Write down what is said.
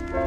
Bye.